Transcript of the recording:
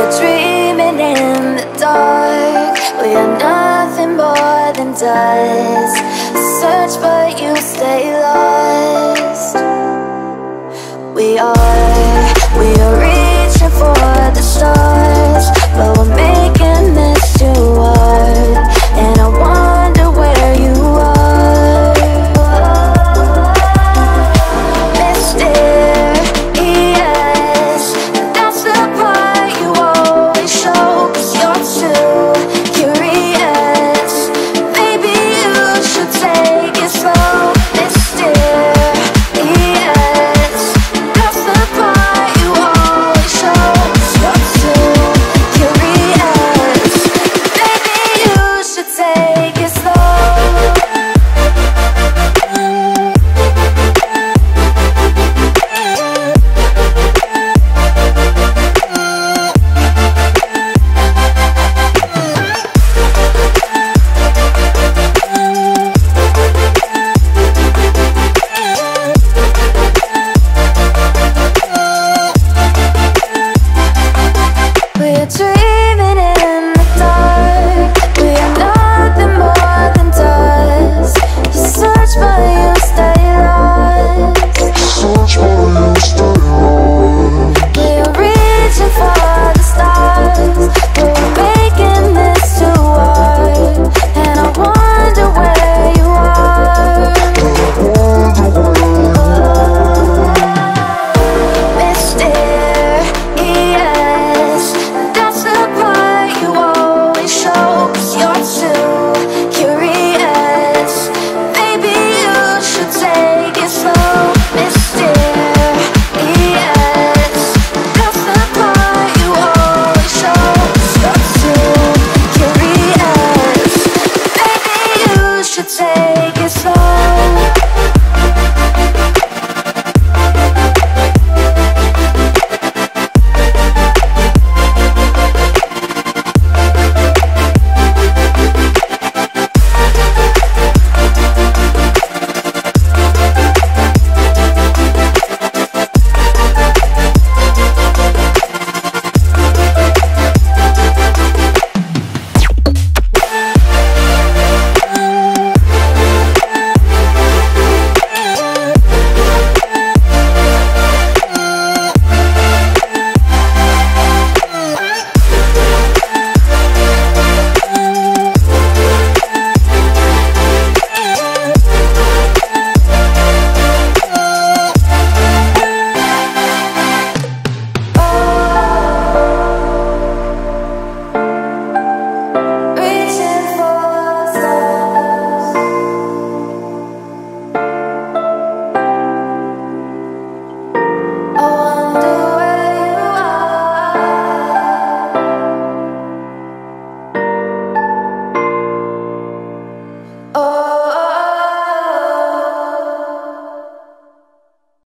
We're dreaming in the dark. We are nothing more than dust. say